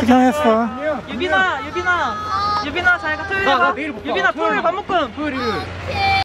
수경했어. 유빈아, 유빈아, 유빈아 잘가 토요일에 나, 가. 유빈아 토요일 밥 먹금. 토요일 일요일